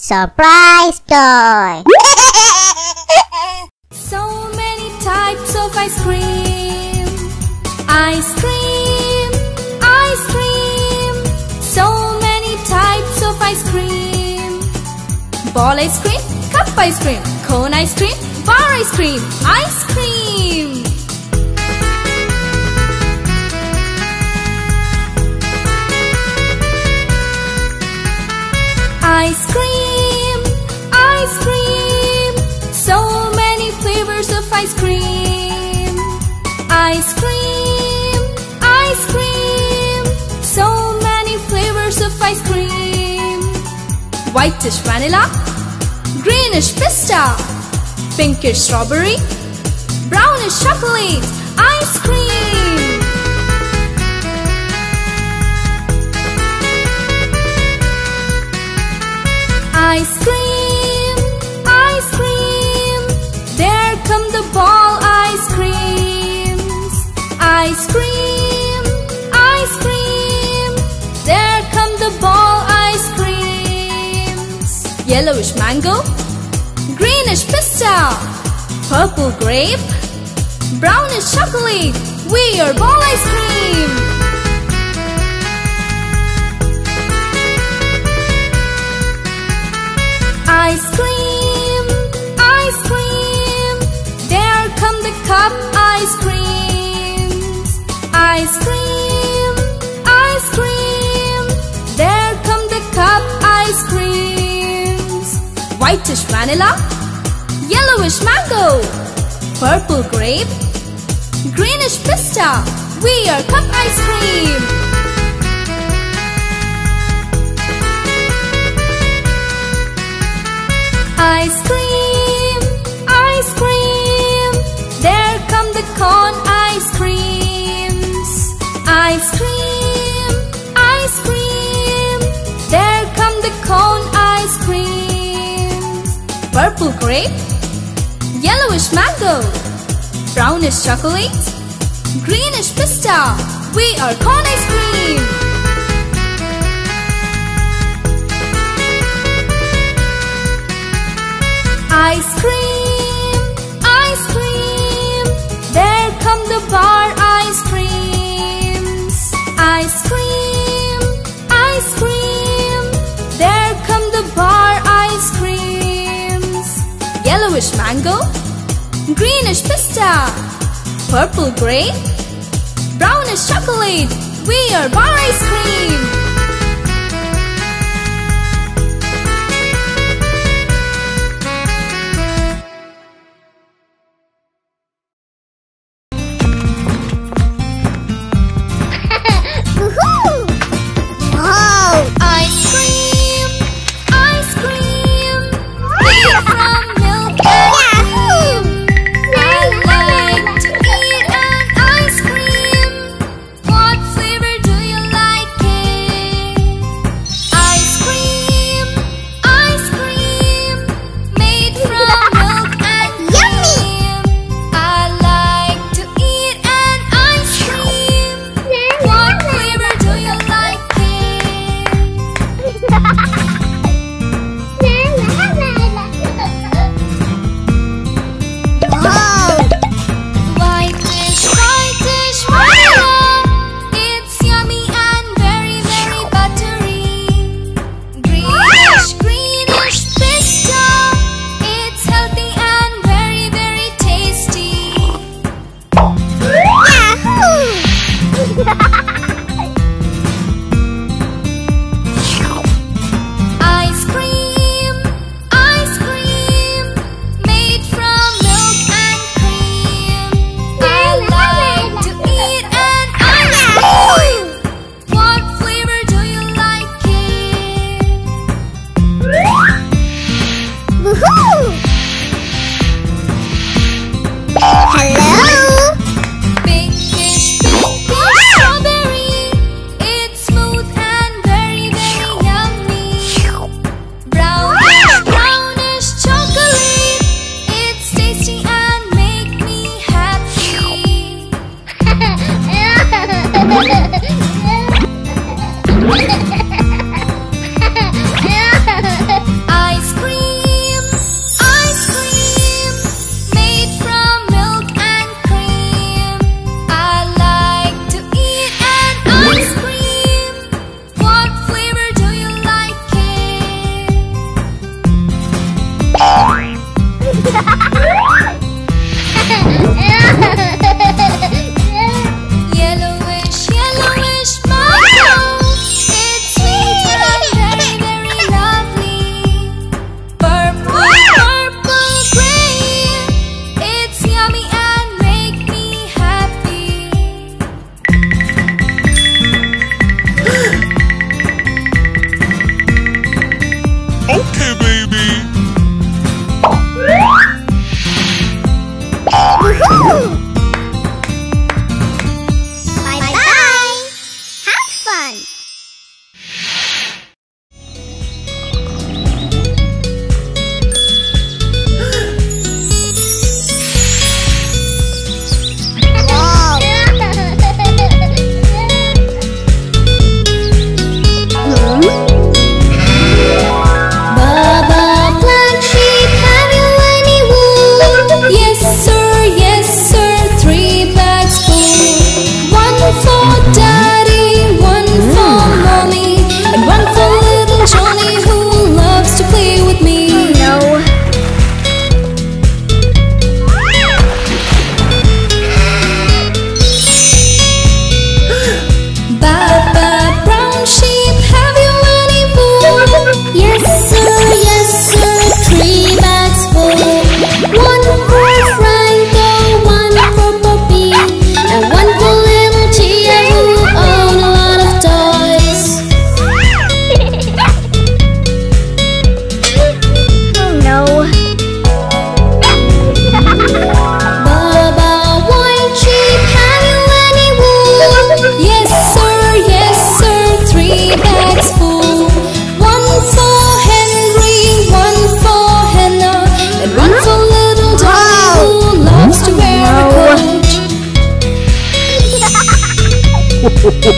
Surprise toy! So many types of ice cream. Ice cream, ice cream. So many types of ice cream. Ball ice cream, cup ice cream, cone ice cream, bar ice cream, ice cream. Ice cream, ice cream. Ice cream, ice cream. So many flavors of ice cream. Whitish vanilla, greenish pista, pinkish strawberry, brownish chocolate, ice cream. Ice cream, the ball ice creams. Ice cream, ice cream. There come the ball ice creams. Yellowish mango, greenish pista, purple grape, brownish chocolate. We are ball ice cream. Ice cream, the cup ice creams. Ice cream, ice cream. There come the cup ice creams. Whitish vanilla, yellowish mango, purple grape, greenish pista. We are cup ice cream. Ice cream, ice cream. Cone ice creams. Ice cream, ice cream. There come the cone ice creams. Purple grape, yellowish mango, brownish chocolate, greenish pista. We are cone ice cream. Ice cream, come the bar ice creams. Ice cream, ice cream. There come the bar ice creams. Yellowish mango, greenish pista, purple grape, brownish chocolate. We are bar ice cream.